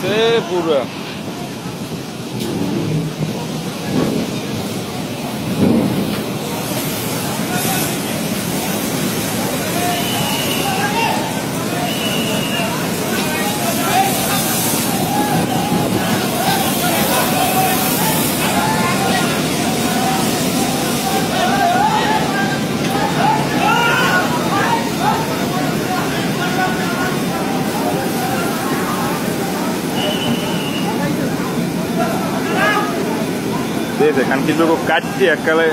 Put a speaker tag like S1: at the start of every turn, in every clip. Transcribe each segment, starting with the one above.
S1: 谁不准 গেছে পুরো দেখেন কিছু কাটছি এককালে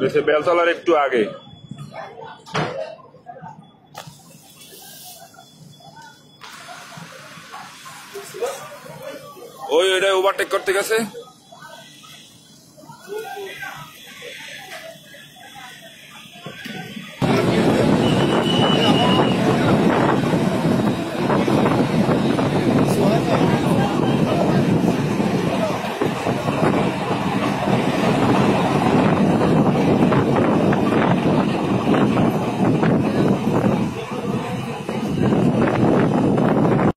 S1: দেশে বেলতলার একটু আগে। ওই ওইটা ওভারটেক করতে গেছে।